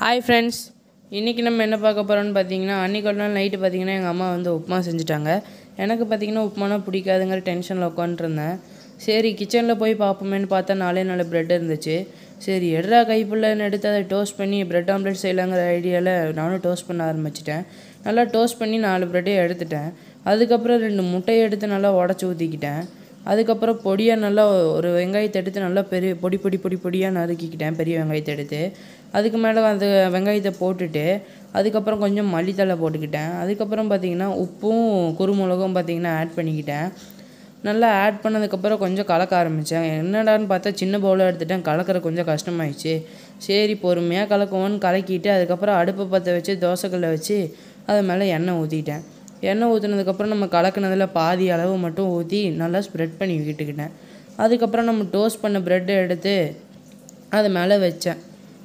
Hi friends இன்றைக்கி நம்ம என்ன பார்க்க போகிறோம்னு பார்த்தீங்கன்னா அன்றைக்கி ஒரு நாள் நைட்டு பார்த்தீங்கன்னா எங்கள் அம்மா வந்து உப்புமா செஞ்சுட்டாங்க. எனக்கு பார்த்தீங்கன்னா உப்புமானா பிடிக்காதுங்கிற டென்ஷனில் உட்காந்துருந்தேன் சரி கிச்சனில் போய் பார்ப்போமேன்னு பார்த்தா நாலே நாலு ப்ரெட் இருந்துச்சு. சரி எடுறா கைப்புள்ளன்னு எடுத்து அதை டோஸ்ட் பண்ணி ப்ரெட் ஆம்லெட் செய்யலாங்கிற ஐடியாவில் நானும் டோஸ்ட் பண்ண ஆரம்பிச்சிட்டேன். நல்லா டோஸ்ட் பண்ணி நாலு ப்ரெட்டே எடுத்துட்டேன். அதுக்கப்புறம் ரெண்டு முட்டையை எடுத்து நல்லா உடச்சி ஊற்றிக்கிட்டேன் அதுக்கப்புறம் பொடியாக நல்லா ஒரு வெங்காயத்தை எடுத்து நல்லா பெரிய பொடி பொடி பொடி பொடியாக நறுக்கிக்கிட்டேன் பெரிய வெங்காயத்தை எடுத்து. அதுக்கு மேலே அந்த வெங்காயத்தை போட்டுட்டு அதுக்கப்புறம் கொஞ்சம் மல்லித்தழை போட்டுக்கிட்டேன். அதுக்கப்புறம் பார்த்தீங்கன்னா உப்பும் குருமிளகும் பார்த்தீங்கன்னா ஆட் பண்ணிக்கிட்டேன். நல்லா ஆட் பண்ணதுக்கப்புறம் கொஞ்சம் கலக்க ஆரம்பித்தேன் என்னடான்னு பார்த்தா சின்ன பவுலாக எடுத்துட்டேன். கலக்கிற கொஞ்சம் கஷ்டமாயிடுச்சு. சரி பொறுமையாக கலக்குவோன்னு கலக்கிட்டு அதுக்கப்புறம் அடுப்பை பற்ற வச்சு தோசைக்கல்லை வச்சு அது மேலே எண்ணெய் ஊற்றிட்டேன் எண்ணெய் ஊற்றுனதுக்கப்புறம் நம்ம கலக்குனதில் பாதி அளவு மட்டும் ஊற்றி நல்லா ஸ்ப்ரெட் பண்ணி விட்டுக்கிட்டேன். அதுக்கப்புறம் நம்ம டோஸ்ட் பண்ண ப்ரெட்டை எடுத்து அது மேலே வச்சேன்.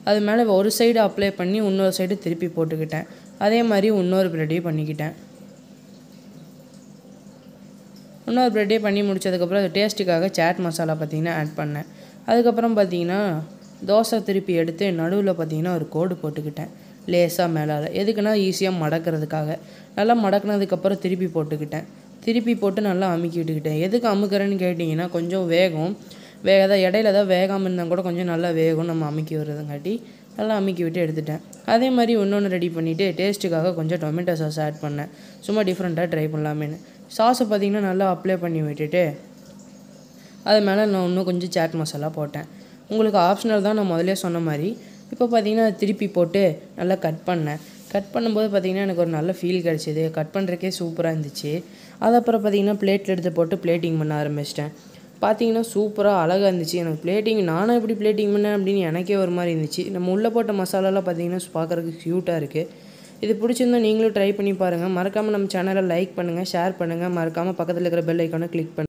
அது மேலே ஒரு சைடு அப்ளை பண்ணி இன்னொரு சைடு திருப்பி போட்டுக்கிட்டேன். அதே மாதிரி இன்னொரு ப்ரெட்டையும் பண்ணிக்கிட்டேன். இன்னொரு ப்ரெட்டே பண்ணி முடிச்சதுக்கப்புறம் அது டேஸ்ட்டுக்காக சாட் மசாலா பார்த்தீங்கன்னா ஆட் பண்ணேன். அதுக்கப்புறம் பார்த்தீங்கன்னா தோசை திருப்பி எடுத்து நடுவில் பார்த்தீங்கன்னா ஒரு கோடு போட்டுக்கிட்டேன். லேசாக மேலால். எதுக்குன்னா ஈஸியாக மடக்கிறதுக்காக. நல்லா மடக்குனதுக்கப்புறம் திருப்பி போட்டுக்கிட்டேன். திருப்பி போட்டு நல்லா அமுக்கி விட்டுக்கிட்டேன். எதுக்கு அமுக்கிறேன்னு கேட்டிங்கன்னா கொஞ்சம் வேகும். வேக தான் இடையில தான் வேகாமல் இருந்தால் கூட கொஞ்சம் நல்லா வேகும் நம்ம அமுக்கி வர்றதுங்காட்டி நல்லா அமுக்கி விட்டு எடுத்துட்டேன். அதே மாதிரி இன்னொன்று ரெடி பண்ணிவிட்டு டேஸ்ட்டுக்காக கொஞ்சம் டொமேட்டோ சாஸ் ஆட் பண்ணேன். சும்மா டிஃப்ரெண்ட்டாக ட்ரை பண்ணலாமேன்னு. சாஸை பார்த்திங்கன்னா நல்லா அப்ளை பண்ணி விட்டுட்டு அது மேலே நான் இன்னும் கொஞ்சம் சாட் மசாலா போட்டேன். உங்களுக்கு ஆப்ஷனல் தான் நான் முதலே சொன்ன மாதிரி இப்போ பார்த்தீங்கன்னா அதை திருப்பி போட்டு நல்லா கட் பண்ணேன். கட் பண்ணும்போது பார்த்தீங்கன்னா எனக்கு ஒரு நல்ல ஃபீல் கிடச்சிது. கட் பண்ணுறக்கே சூப்பராக இருந்துச்சு. அது அப்புறம் பார்த்தீங்கன்னா பிளேட்டில் எடுத்து போட்டு பிளேட்டிங் பண்ண ஆரம்பிச்சிட்டேன். பார்த்தீங்கன்னா சூப்பராக அழகாக இருந்துச்சு. எனக்கு பிளேட்டிங் நானும் எப்படி பிளேட்டிங் பண்ணேன் அப்படின்னு எனக்கே ஒரு மாதிரி இருந்துச்சு. நம்ம உள்ளே போட்ட மசாலாலாம் பார்த்தீங்கன்னா பார்க்குறதுக்கு க்யூட்டாக இருக்குது இது பிடிச்சிருந்தா நீங்களும் ட்ரை பண்ணி பாருங்கள் மறக்காமல் நம்ம சேனலை லைக் பண்ணுங்கள் ஷேர் பண்ணுங்கள் மறக்காமல் பக்கத்தில் இருக்கிற பெல் ஐக்கானை கிளிக் பண்ணுங்கள்